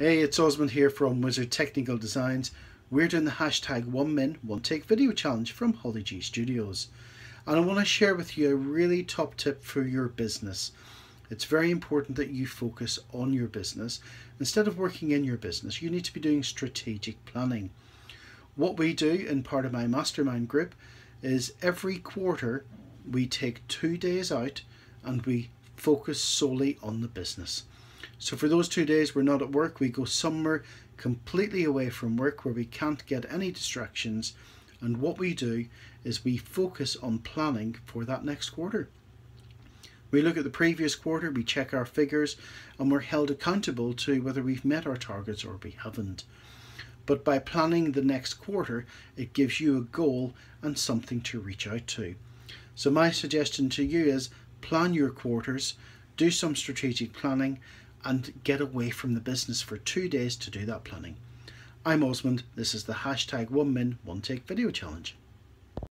Hey, it's Osmond here from Wizzard Technical Designs. We're doing the hashtag One Min One Take Video Challenge from Holly G Studios. And I want to share with you a really top tip for your business. It's very important that you focus on your business. Instead of working in your business, you need to be doing strategic planning. What we do in part of my mastermind group is every quarter we take two days out and we focus solely on the business. So for those two days we're not at work, we go somewhere completely away from work where we can't get any distractions. And what we do is we focus on planning for that next quarter. We look at the previous quarter, we check our figures, and we're held accountable to whether we've met our targets or we haven't. But by planning the next quarter, it gives you a goal and something to reach out to. So my suggestion to you is plan your quarters, do some strategic planning, and get away from the business for two days to do that planning. I'm Osmond. This is the hashtag One Min One Take Video Challenge.